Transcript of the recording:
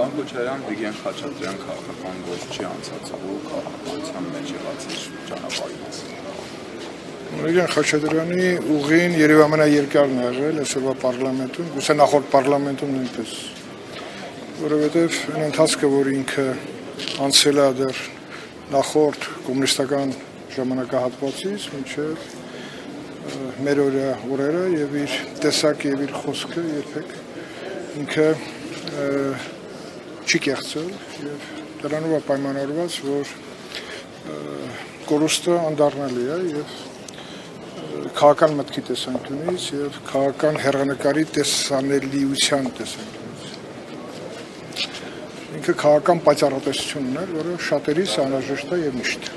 Պարոն Քոչարյան, Վիգեն Խաչատրյան քաղաքական գործչի անցածողու քաղաքականության մեջ եղած իր ճանապարհի մասին։ Վիգեն Խաչատրյանի ուղին երևի ամենաերկարն է եղել այսօրվա parlamentum, գուցե նախորդ parlamentum նույնպես, որովհետև այն ընթացքը, որ ինքը անցել է դեռ նախորդ կոմունիստական ժամանակահատվածից մինչև մեր օրյա օրերը եւ իր տեսակը եւ իր խոսքը երբեք ինքը չի կեղծել եւ դրանով է պայմանավորված, որ կորուստը անդառնալի է եւ քաղաքական մտքի տեսանկյունից եւ քաղաքական հերանեկարի տեսանելիության տեսանկյունից։ Ինքը քաղաքական պայծառատեսություն ուներ, որը շատերիս անհրաժեշտ է եւ միշտ։